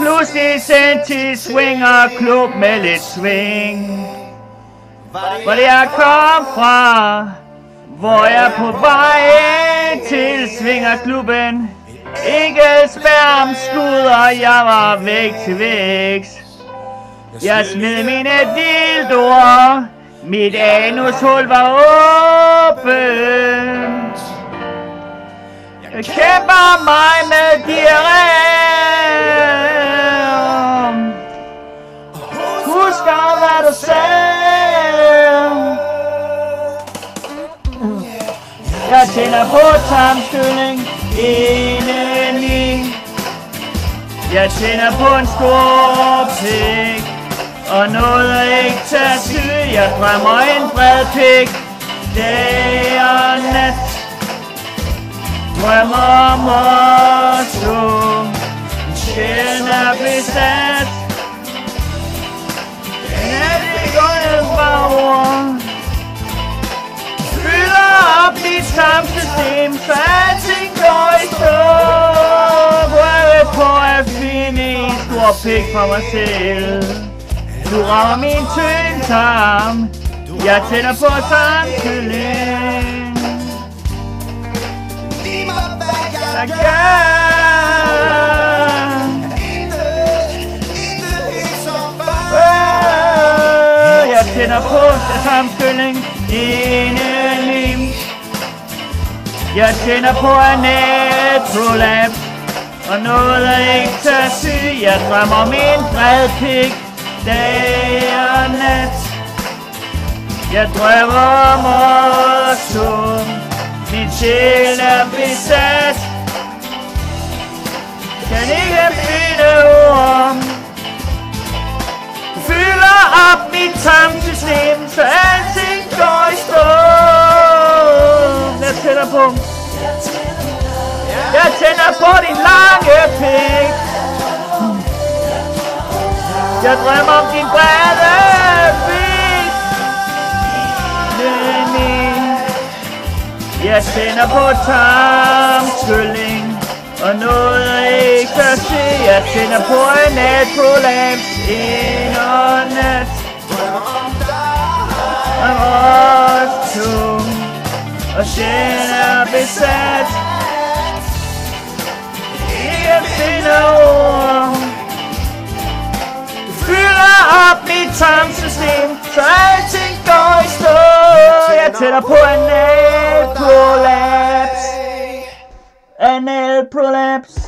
pludselig sendt til swingerklub med lidt swing. Hvor jeg kom fra, hvor jeg på vej til swingerklubben. Ikke spærm skud, og jeg var væk til vækst. Jeg smed mine dildoer, mit anushul var åbent. Jeg kæmper mig med diarré. Jeg tænder på tarmskylling indeni. Jeg tænder på en stor pik. Og noget er ikke tage tid. Jeg drømmer en bred pik. Dag og nat. Drømmer om at stå. Sjælen er besat. Samme system, så alting går i stå. Prøve på at finde en stor pik for mig selv. Du rammer min tynd tarm, Jeg tænder på tarmkylling Jeg gør Jeg tænder på tarmkylling Indeni jeg tænder på anat prolaps Og noget er ikke til at sige. Jeg drømmer om en pik dag og nat. Jeg drømmer om at stå Min sjæl er besat Kan ikke finde ord Fylder op mit tarmsystem Så alting går i stå. Jeg tænder på jeg tænder på din lange pik. Jeg drømmer om din brede pik. Jeg tænder på tarmskylling Og noget jeg ikke kan se. Jeg tænder på en natprolaps En Og sjælen er besat Ikke finder ord fylder op mit tarmsystem, så alting går i stå. Jeg tæller på anal prolaps. Anal prolaps.